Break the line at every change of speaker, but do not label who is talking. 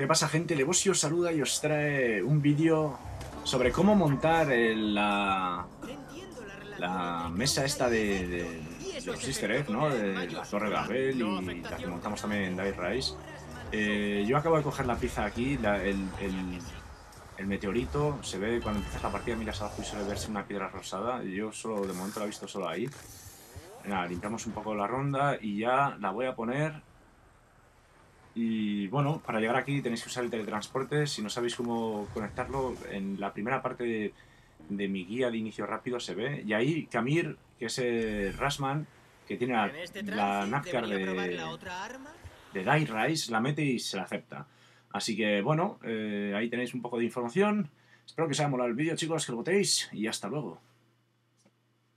¿Qué pasa gente? Levosio os saluda y os trae un vídeo sobre cómo montar la, la mesa esta de, los easter eggs, ¿no? De la Torre de Babel y la que montamos también en Dire Rise. Eh, yo acabo de coger la pieza aquí, el, meteorito, se ve cuando empiezas la partida, miras abajo y suele verse una piedra rosada. Yo solo, de momento la he visto solo ahí. Nada, limpiamos un poco la ronda y ya la voy a poner y bueno, para llegar aquí tenéis que usar el teletransporte. Si no sabéis cómo conectarlo, en la primera parte de, de mi guía de inicio rápido se ve. Y ahí Kamir, que es el Rasman, que tiene la,
este
la
trance,
Nazcar
¿debería probar
de,
la otra arma?
de Die Rise, la mete y se la acepta. Así que bueno, eh, ahí tenéis un poco de información. Espero que os haya molado el vídeo, chicos, que lo votéis y hasta luego.